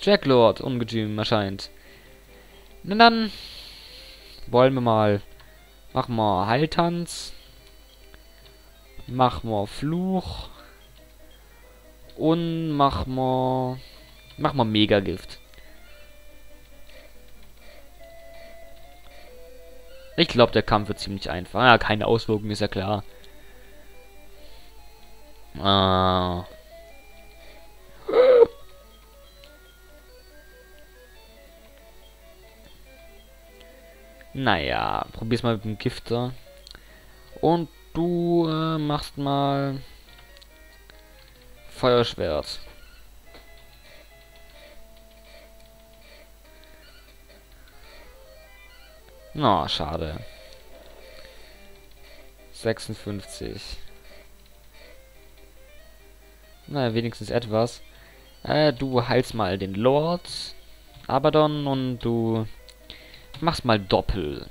Jacklord, Ungetüm, erscheint. Na dann. Wollen wir mal. Machen wir Heiltanz. Machen wir Fluch. Und machen wir. Machen wir Megagift. Ich glaube, der Kampf wird ziemlich einfach. Ja, keine Auswirkungen, ist ja klar. Ah. Naja, probier's mal mit dem Gifter. Und du äh, machst mal Feuerschwert. Na, no, schade. 56. Na, wenigstens etwas. Äh, du heilst mal den Lord. Abaddon und du machst mal Doppel.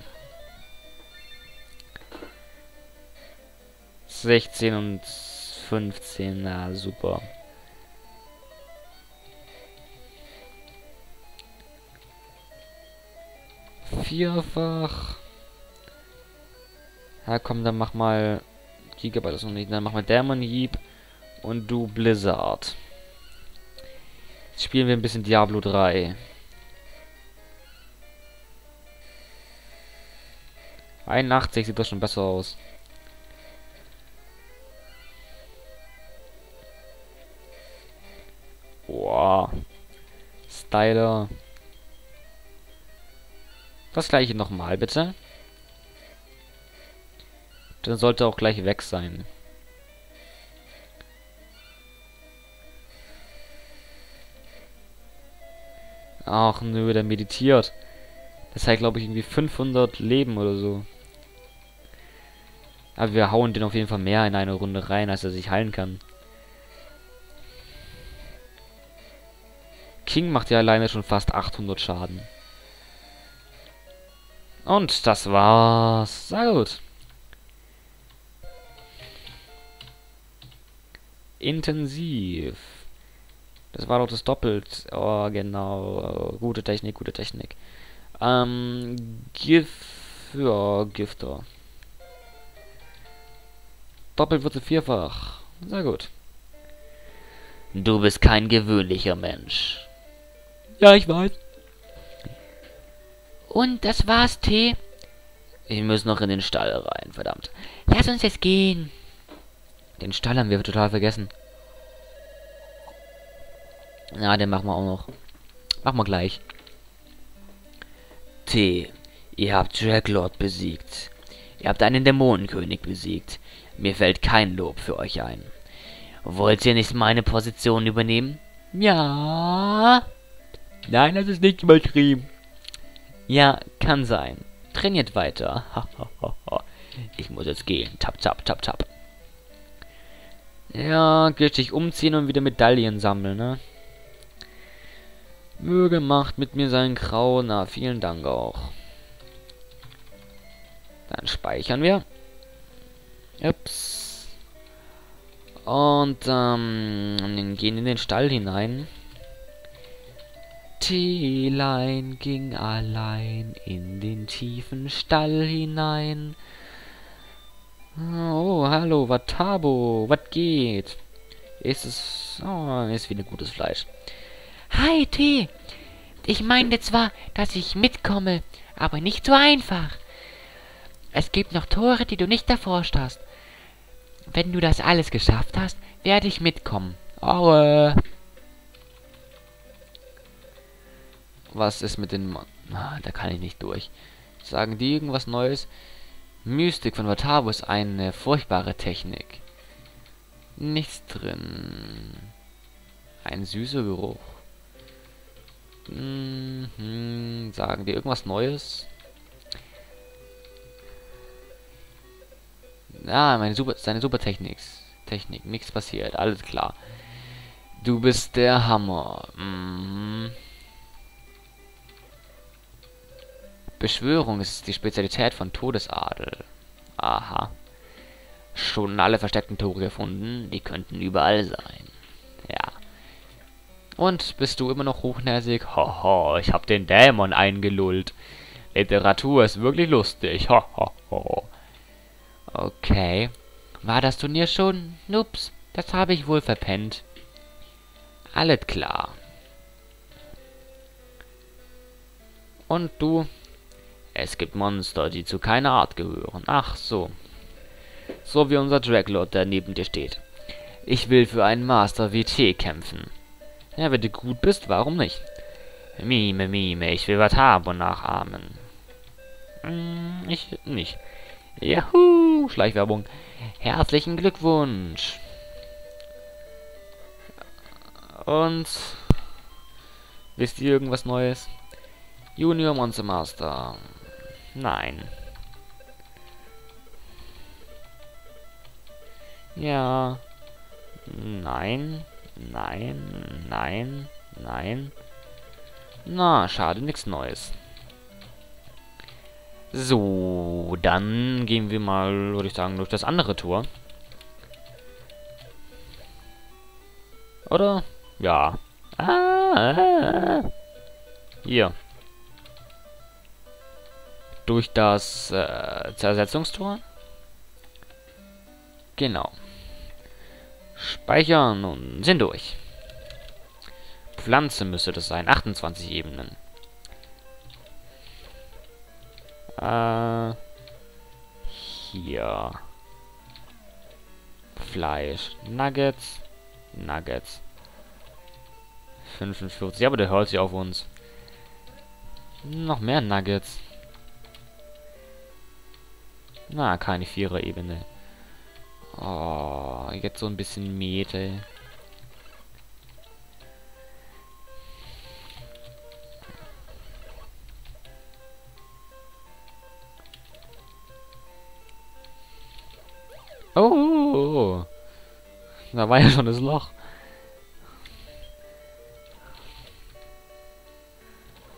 16 und 15, na super. Vierfach. Ja komm, dann mach mal Gigabyte das noch nicht. Dann mach mal Dämon Hieb und du Blizzard. Jetzt spielen wir ein bisschen Diablo 3. 81 sieht das schon besser aus. Boah. Styler. Das gleiche nochmal, bitte. Dann sollte auch gleich weg sein. Ach nö, der meditiert. Das hat, glaube ich, irgendwie 500 Leben oder so. Aber wir hauen den auf jeden Fall mehr in eine Runde rein, als er sich heilen kann. King macht ja alleine schon fast 800 Schaden. Und das war's. Sehr gut. Intensiv. Das war doch das Doppelt. Oh, genau. Gute Technik, gute Technik. Ähm, Gif... Ja, Gifter. Doppelt wird vierfach. Sehr gut. Du bist kein gewöhnlicher Mensch. Ja, ich weiß. Und das war's, T. Ich muss noch in den Stall rein, verdammt. Lass uns jetzt gehen. Den Stall haben wir total vergessen. Ja, den machen wir auch noch. Machen wir gleich. T. Ihr habt Draglord besiegt. Ihr habt einen Dämonenkönig besiegt. Mir fällt kein Lob für euch ein. Wollt ihr nicht meine Position übernehmen? Ja. Nein, das ist nicht übertrieben. Ja, kann sein. Trainiert weiter. ich muss jetzt gehen. Tap, tap, tap, tap. Ja, gilt sich umziehen und wieder Medaillen sammeln, ne? Möge Macht mit mir sein Grau. Na, vielen Dank auch. Dann speichern wir. Ups. Und ähm, gehen in den Stall hinein. Tilein ging allein in den tiefen Stall hinein. Oh, hallo, Watabo, was geht? Ist es... Oh, ist wieder gutes Fleisch. Hi, T. Ich meinte zwar, dass ich mitkomme, aber nicht so einfach. Es gibt noch Tore, die du nicht erforscht hast. Wenn du das alles geschafft hast, werde ich mitkommen. Aue. Was ist mit den... Ah, da kann ich nicht durch. Sagen die irgendwas Neues? Mystik von Vatavo ist eine furchtbare Technik. Nichts drin. Ein süßer Geruch. Mhm, sagen die irgendwas Neues? Ja, meine super, seine super Technik. Technik, nichts passiert, alles klar. Du bist der Hammer. Mhm. Beschwörung ist die Spezialität von Todesadel. Aha. Schon alle versteckten Tore gefunden. Die könnten überall sein. Ja. Und bist du immer noch hochnäsig? Haha, ich hab den Dämon eingelullt. Literatur ist wirklich lustig. Hahaha. Okay. War das Turnier schon? Nups, das habe ich wohl verpennt. Alles klar. Und du? Es gibt Monster, die zu keiner Art gehören. Ach so. So wie unser Draglord, der neben dir steht. Ich will für einen Master WT kämpfen. Ja, wenn du gut bist, warum nicht? Mime, Mime, ich will Vatabo nachahmen. Hm, ich nicht. Juhu, Schleichwerbung. Herzlichen Glückwunsch. Und wisst ihr irgendwas Neues? Junior Monster Master. Nein. Ja. Nein. Nein. Nein. Nein. Na, schade, nichts Neues. So, dann gehen wir mal, würde ich sagen, durch das andere Tor. Oder? Ja. Ah, hier. Durch das äh, Zersetzungstor. Genau. Speichern und sind durch. Pflanze müsste das sein. 28 Ebenen. Äh, hier. Fleisch. Nuggets. Nuggets. 45. Aber der hört sich auf uns. Noch mehr Nuggets. Na, keine Vierer-Ebene. Oh, jetzt so ein bisschen Mehl. Da war ja schon das Loch.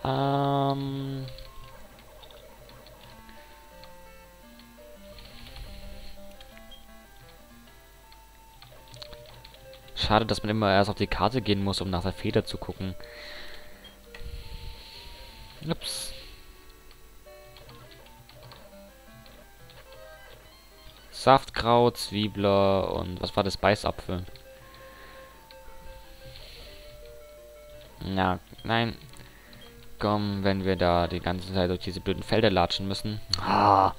Ähm... Schade, dass man immer erst auf die Karte gehen muss, um nach der Feder zu gucken. Ups. Saftkraut, Zwiebler und was war das? Beißapfel. Ja, nein. Komm, wenn wir da die ganze Zeit durch diese blöden Felder latschen müssen. Ah.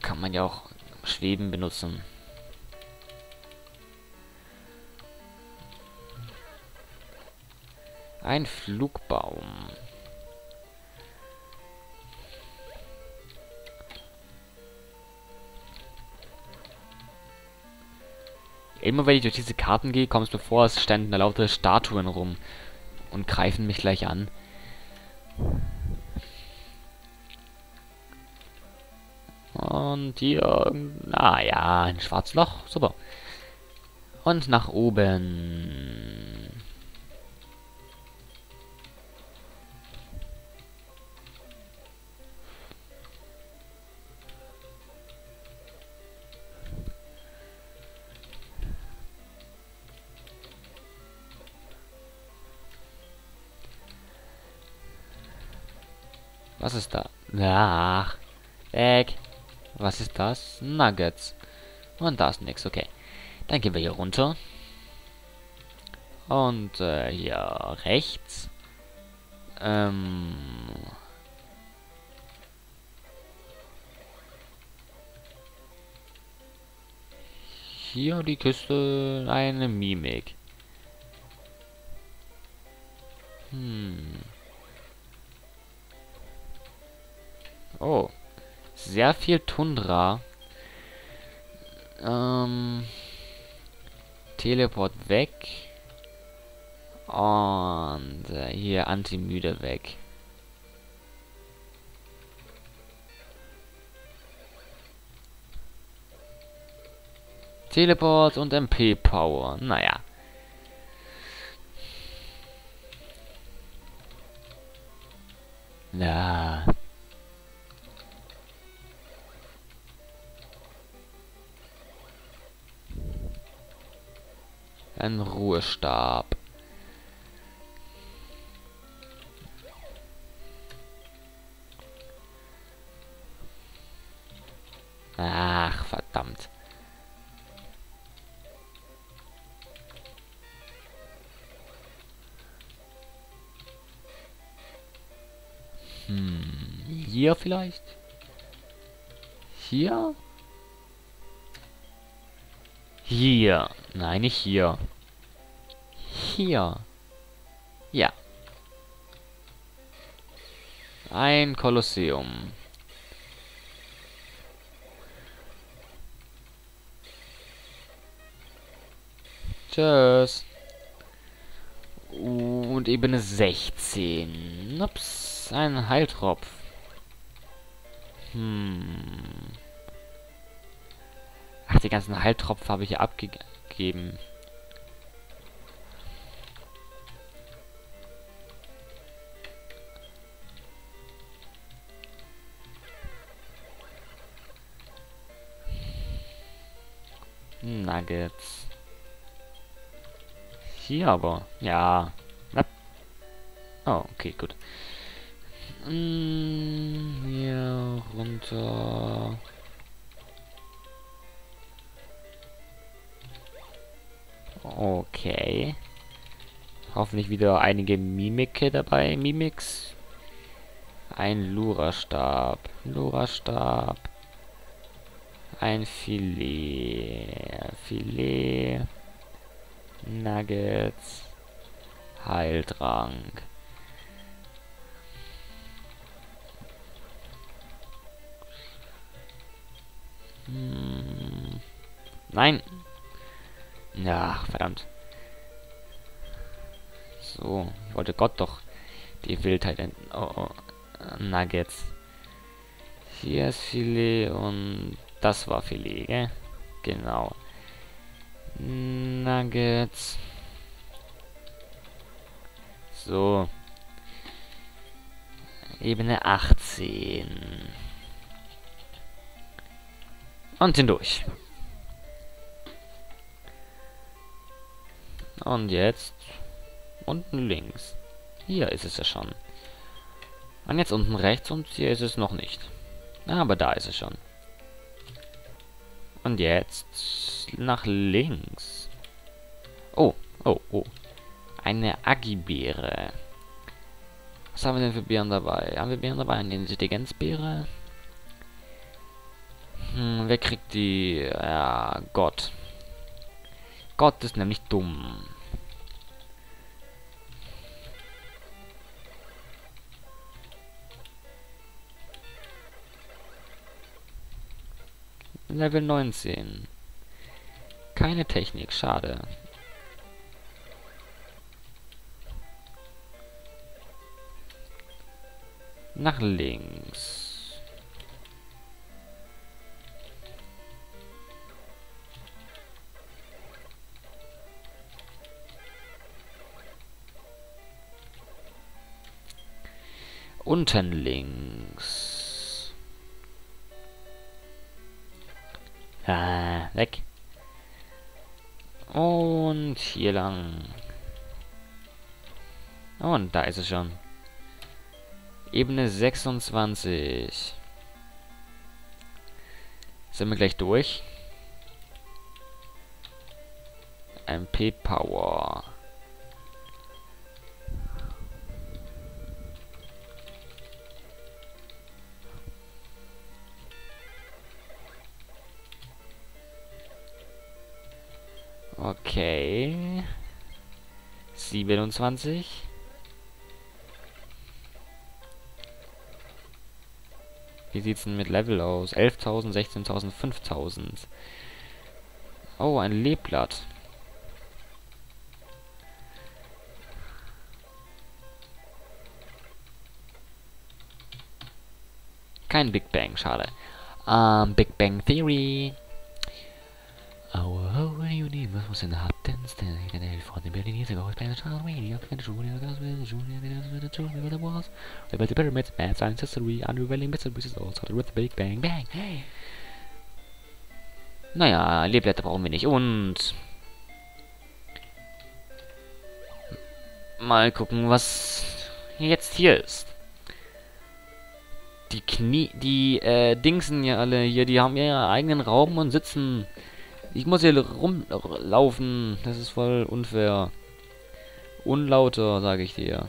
Kann man ja auch Schweben benutzen. Ein Flugbaum. Immer wenn ich durch diese Karten gehe, kommt es mir vor, es ständen da lauter Statuen rum und greifen mich gleich an. Und hier, ah ja, ein schwarzes Loch, super. Und nach oben. Was ist da? Ach, weg. Was ist das? Nuggets. Und da ist nichts, okay. Dann gehen wir hier runter. Und äh, hier rechts. Ähm. Hier die Küste eine Mimik. Hm. Oh. Sehr viel Tundra. Ähm. Teleport weg. Und äh, hier Antimüde weg. Teleport und MP-Power. Naja. Na. einen Ruhestab. Ach, verdammt. Hm, hier vielleicht? Hier? Hier. Nein, nicht hier. Hier. Ja. Ein Kolosseum. Tschüss. Und Ebene 16. Ups, ein Heiltropf. Hm. Ach, die ganzen Heiltropfen habe ich ja abgegeben. Nuggets. Hier aber. Ja. Oh, okay, gut. Hm, hier runter. Okay. Hoffentlich wieder einige Mimike dabei. Mimics. Ein Lura-Stab. Lura-Stab. Ein Filet. Filet. Nuggets. Heiltrank. Hm. Nein. Ja, verdammt. So, ich wollte Gott doch die Wildheit enden. Oh, oh. Nuggets. Hier ist Filet und das war Filet, gell? Genau. Nuggets. So. Ebene 18. Und sind Und jetzt unten links. Hier ist es ja schon. Und jetzt unten rechts und hier ist es noch nicht. Aber da ist es schon. Und jetzt nach links. Oh, oh, oh. Eine Agibeere. Was haben wir denn für Beeren dabei? Haben wir Beeren dabei? Eine Intelligenzbeere? Hm, wer kriegt die? Ja, Gott. Gott ist nämlich dumm. Level 19. Keine Technik, schade. Nach links. Unten links. Ah, weg. Und hier lang. Und da ist es schon. Ebene 26. Sind wir gleich durch? MP Power. Okay. 27. Wie sieht's denn mit Level aus? 11.000, 16.000, 5.000. Oh, ein Lebblatt. Kein Big Bang, schade. Um, Big Bang Theory. Our universe was in the hot dense tank and for the billion years ago, Spanish child radio, and the Julia the Julia, the Julia, the walls. They built the pyramids, mad science history, unrevealing mysteries, all started with the Big Bang Bang. Hey! Naja, Lebblätter brauchen wir nicht. Und... Mal gucken, was jetzt hier ist. die Knie, die äh, Dingsen ja alle hier, die haben ihren eigenen Raum und sitzen. Ich muss hier rumlaufen. Das ist voll unfair. Unlauter, sage ich dir.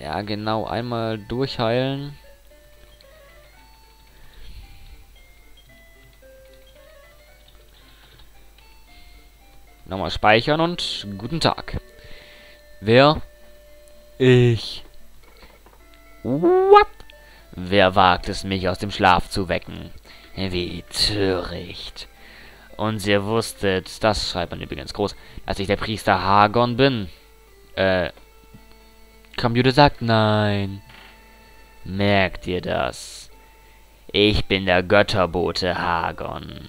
Ja, genau. Einmal durchheilen. Nochmal speichern und guten Tag. Wer? Ich. What? Wer wagt es, mich aus dem Schlaf zu wecken? Wie töricht. Und ihr wusstet, das schreibt man übrigens groß, dass ich der Priester Hagon bin. Äh, Computer sagt nein. Merkt ihr das? Ich bin der Götterbote Hagon.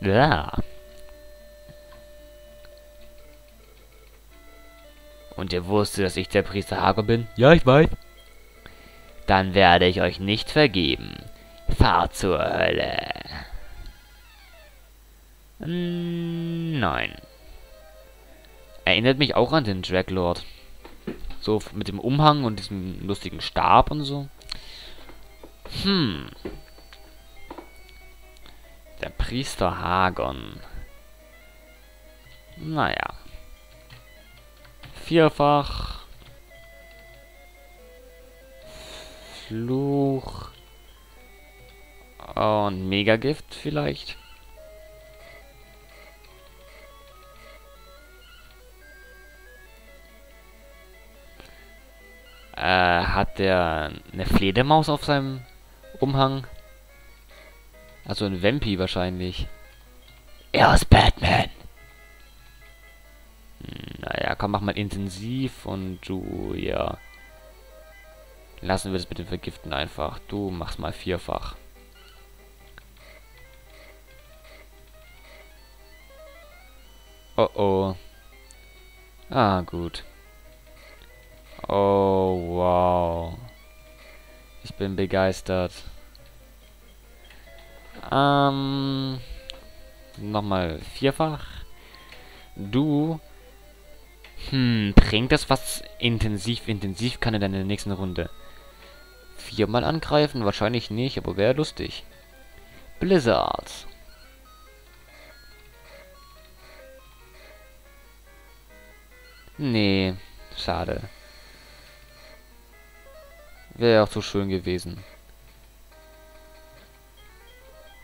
Ja. Und ihr wusstet, dass ich der Priester Hagon bin? Ja, ich weiß. Dann werde ich euch nicht vergeben. Fahrt zur Hölle. Nein. Erinnert mich auch an den Draglord. So mit dem Umhang und diesem lustigen Stab und so. Hm. Der Priester Hagon. Naja. Vierfach. Fluch. Und Megagift vielleicht. Hat der eine Fledermaus auf seinem Umhang? Also ein Vampi wahrscheinlich. Er ist Batman. Naja, komm, mach mal intensiv und du, ja. Lassen wir das mit dem Vergiften einfach. Du machst mal vierfach. Oh oh. Ah, gut. Oh, wow. Ich bin begeistert. Ähm, nochmal vierfach. Du. Hm, bringt das was intensiv, intensiv kann er dann in der nächsten Runde. Viermal angreifen? Wahrscheinlich nicht, aber wäre lustig. Blizzard. Nee, schade. Wäre auch zu schön gewesen.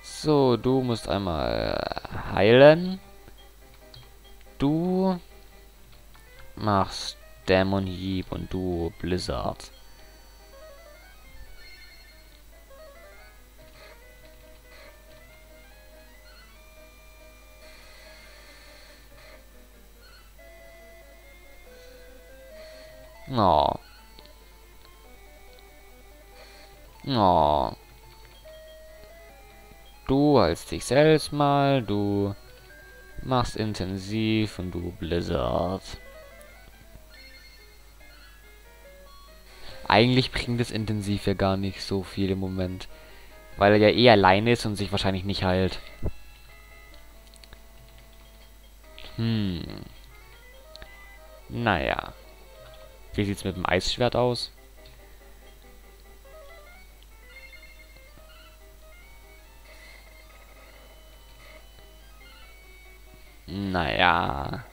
So, du musst einmal heilen. Du machst Dämon Hieb und du Blizzard. Oh. Oh. Du als dich selbst mal, du machst intensiv und du Blizzard. Eigentlich bringt es intensiv ja gar nicht so viel im Moment. Weil er ja eh allein ist und sich wahrscheinlich nicht heilt. Hm. Naja. Wie sieht's mit dem Eisschwert aus? Naja.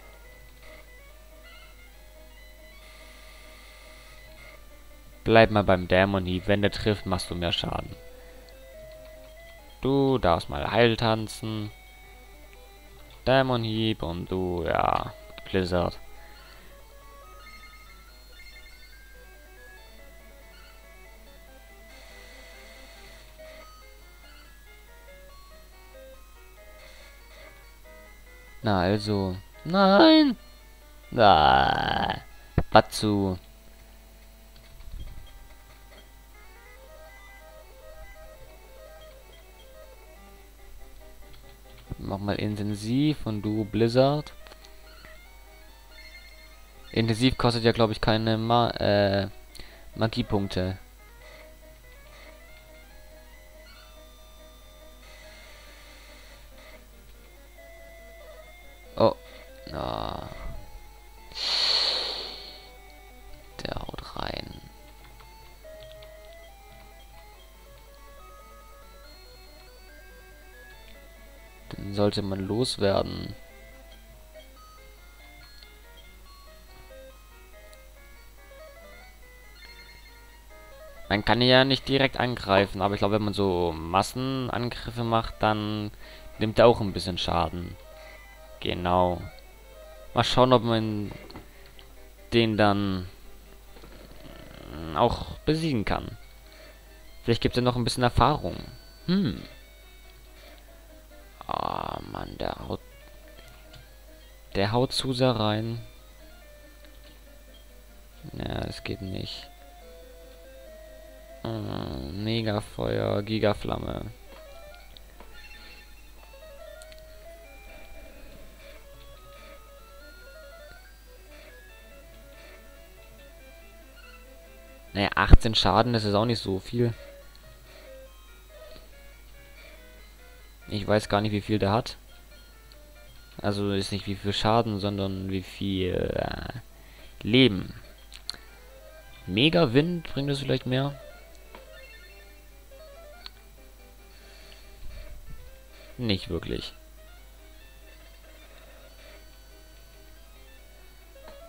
Bleib mal beim Dämon Hieb. Wenn der trifft, machst du mehr Schaden. Du darfst mal Heil tanzen. Dämon Hieb und du, ja, Blizzard. Na also. Nein! Ah, Batsu. Mach mal intensiv und du Blizzard. Intensiv kostet ja glaube ich keine Ma äh, Magiepunkte. Na. Der haut rein. Den sollte man loswerden. Man kann ja nicht direkt angreifen, aber ich glaube, wenn man so Massenangriffe macht, dann nimmt er auch ein bisschen Schaden. Genau. Mal schauen, ob man den dann auch besiegen kann. Vielleicht gibt er noch ein bisschen Erfahrung. Hm. Ah, oh, Mann, der haut... Der haut zu sehr rein. Ja, es geht nicht. Äh, Megafeuer, Gigaflamme. Naja, 18 Schaden, das ist auch nicht so viel. Ich weiß gar nicht, wie viel der hat. Also ist nicht wie viel Schaden, sondern wie viel äh, Leben. Mega Wind bringt das vielleicht mehr? Nicht wirklich.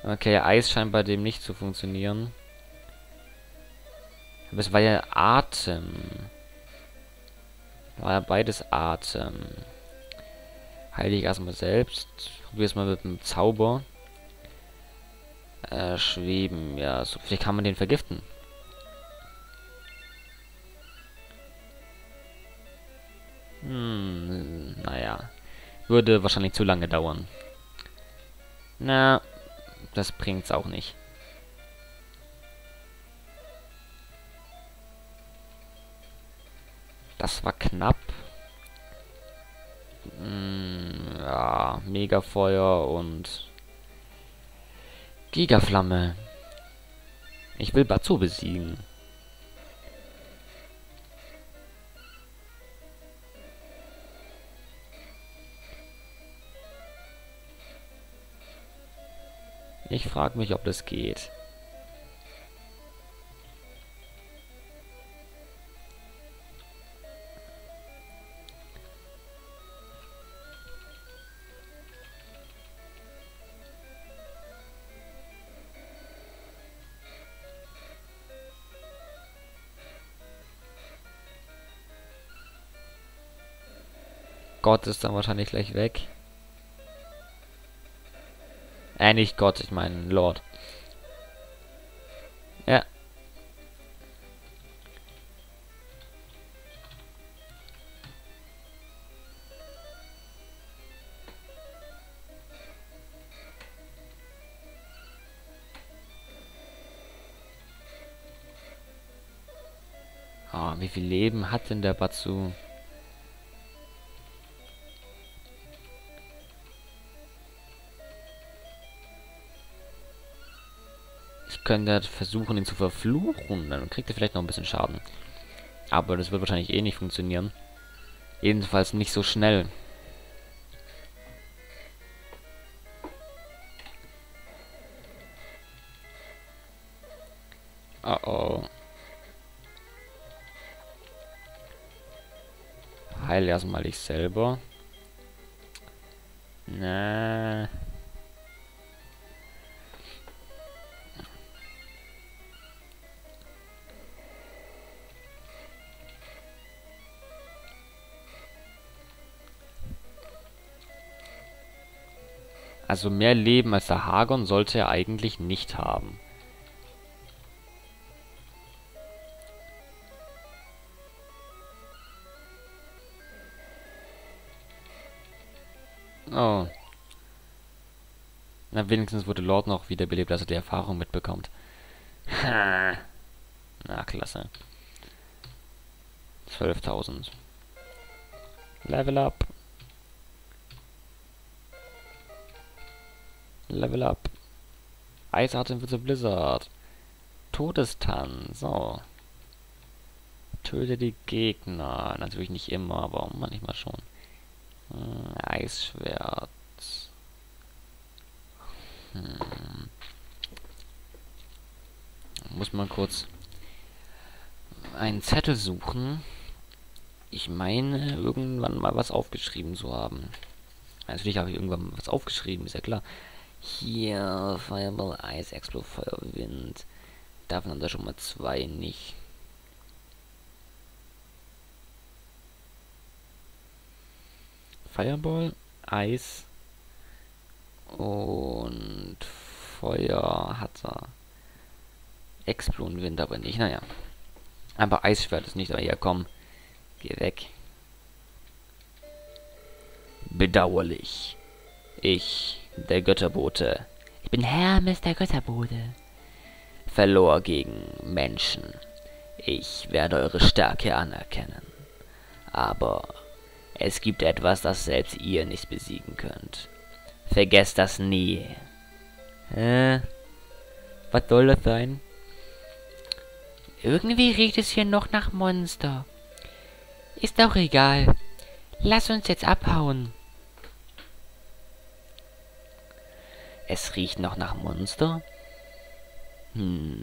Okay, Eis scheint bei dem nicht zu funktionieren. Aber es war ja Atem. War ja beides Atem. Heile ich erstmal selbst. Probier es mal mit dem Zauber. Äh, schweben. Ja, so vielleicht kann man den vergiften. Hm, naja. Würde wahrscheinlich zu lange dauern. Na, das bringt's auch nicht. Das war knapp. Hm, ja, Megafeuer und Gigaflamme. Ich will Batsu besiegen. Ich frage mich, ob das geht. Gott ist dann wahrscheinlich gleich weg. Äh, nicht Gott, ich meine Lord. Ja. Oh, wie viel Leben hat denn der Batsu? Könnte versuchen, ihn zu verfluchen. Dann kriegt er vielleicht noch ein bisschen Schaden. Aber das wird wahrscheinlich eh nicht funktionieren. Jedenfalls nicht so schnell. Oh oh. Heil erstmal ich selber. Na. Also mehr Leben als der Hagon sollte er eigentlich nicht haben. Oh. Na, wenigstens wurde Lord noch wiederbelebt, dass er die Erfahrung mitbekommt. Na, klasse. 12.000. Level up. Level up. Eisatem für Blizzard. Todestanz. So. Töte die Gegner. Natürlich nicht immer, aber manchmal schon. Hm, Eisschwert. Hm. Muss man kurz einen Zettel suchen. Ich meine, irgendwann mal was aufgeschrieben zu haben. Natürlich habe ich irgendwann was aufgeschrieben, ist ja klar. Hier, Fireball, Eis, Explode, Feuer, Wind. Davon haben wir schon mal zwei nicht. Fireball, Eis und Feuer hat er. Explode Wind aber nicht, naja. Aber Eisschwert ist nicht, aber ja komm. Geh weg. Bedauerlich. Ich, der Götterbote. Ich bin Hermes, der Götterbote. Verlor gegen Menschen. Ich werde eure Stärke anerkennen. Aber es gibt etwas, das selbst ihr nicht besiegen könnt. Vergesst das nie. Hä? Was soll das sein? Irgendwie riecht es hier noch nach Monster. Ist auch egal. Lass uns jetzt abhauen. Es riecht noch nach Monster? Hm.